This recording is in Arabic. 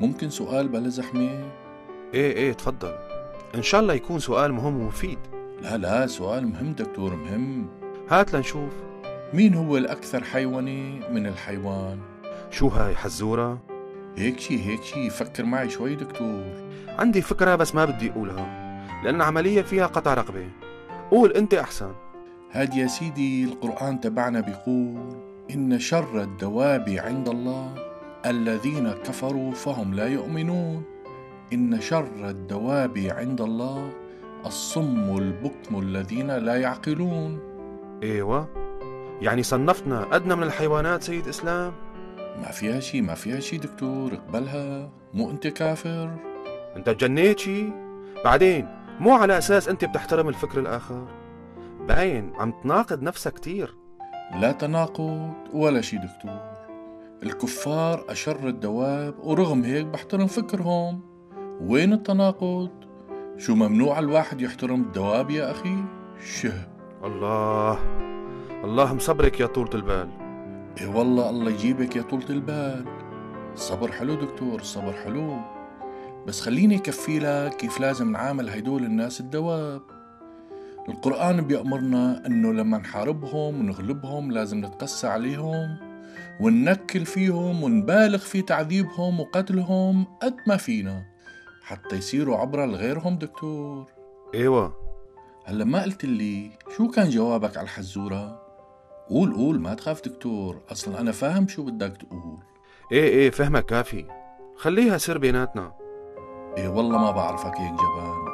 ممكن سؤال بلا زحمة؟ إيه إيه تفضل. إن شاء الله يكون سؤال مهم ومفيد. لا لا سؤال مهم دكتور مهم. هات لنشوف. مين هو الأكثر حيواني من الحيوان؟ شو هاي حزورة؟ هيك شي هيك شي. فكر معي شوي دكتور. عندي فكرة بس ما بدي أقولها لأن عملية فيها قطع رقبة. قول أنت أحسن. هاد يا سيدي القرآن تبعنا بيقول إن شر الدواب عند الله الذين كفروا فهم لا يؤمنون. إن شر الدواب عند الله الصم البكم الذين لا يعقلون. إيوه. يعني صنفتنا أدنى من الحيوانات سيد إسلام. ما فيها شي ما فيها شي دكتور اقبلها. مو أنت كافر. أنت تجنيت شي؟ بعدين مو على أساس أنت بتحترم الفكر الآخر. باين عم تناقض نفسك كتير. لا تناقض ولا شي دكتور. الكفار أشر الدواب ورغم هيك بحترم فكرهم. وين التناقض؟ شو ممنوع الواحد يحترم الدواب يا أخي؟ شه. الله. الله مصبرك يا طولة البال. إيه والله الله يجيبك يا طولة البال. الصبر حلو دكتور الصبر حلو. بس خليني كفي لك كيف لازم نعامل هيدول الناس الدواب. القرآن بيأمرنا أنه لما نحاربهم ونغلبهم لازم نتقسى عليهم. وننكل فيهم ونبالغ في تعذيبهم وقتلهم قد ما فينا حتى يصيروا عبرة لغيرهم دكتور. إيوه. هلا ما قلت لي شو كان جوابك على الحزورة؟ قول قول ما تخاف دكتور أصلا أنا فاهم شو بدك تقول. إيه إيه فهمك كافي. خليها سر بيناتنا. إيه والله ما بعرفك هيك جبان.